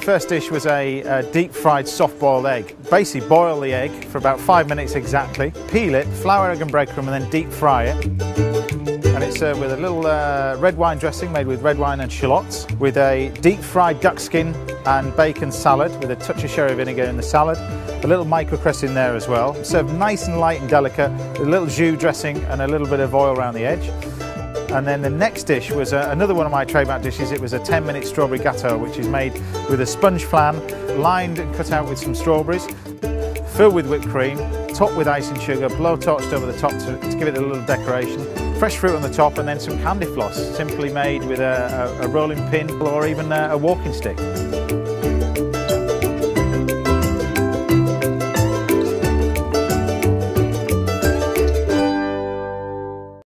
first dish was a, a deep fried soft boiled egg. Basically boil the egg for about five minutes exactly, peel it, flour, egg and breadcrumb and then deep fry it. And it's served with a little uh, red wine dressing made with red wine and shallots, with a deep fried duck skin and bacon salad with a touch of sherry vinegar in the salad, a little microcress in there as well. Served nice and light and delicate, with a little jus dressing and a little bit of oil around the edge. And then the next dish was uh, another one of my trademark dishes. It was a 10 minute strawberry gâteau, which is made with a sponge flan, lined and cut out with some strawberries, filled with whipped cream, topped with icing sugar, blow torched over the top to, to give it a little decoration, fresh fruit on the top, and then some candy floss, simply made with a, a, a rolling pin or even a, a walking stick.